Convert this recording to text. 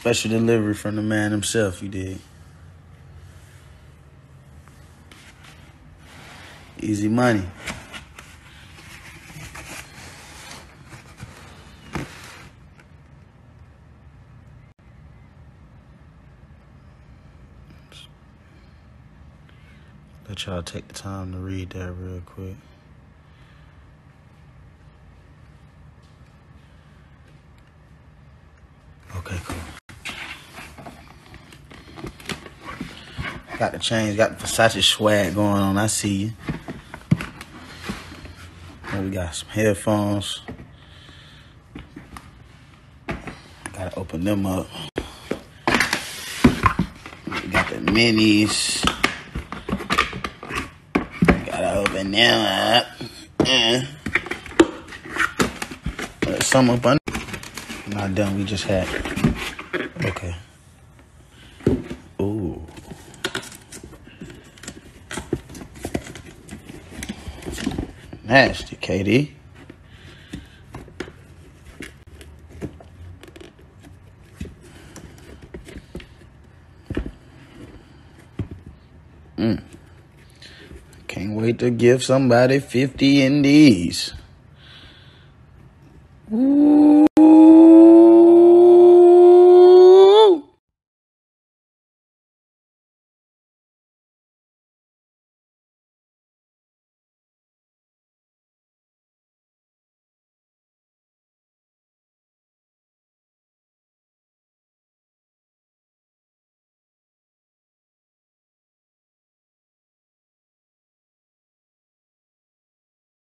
Special delivery from the man himself, you did. Easy money. Let y'all take the time to read that real quick. Okay, cool. Got the chains, got the Versace swag going on. I see you. We got some headphones. Gotta open them up. We got the minis. Gotta open them up. Uh, uh, some up under. Not done. We just had. Okay. Ooh. Nasty, KD. Mm. Can't wait to give somebody 50 in these. Ooh.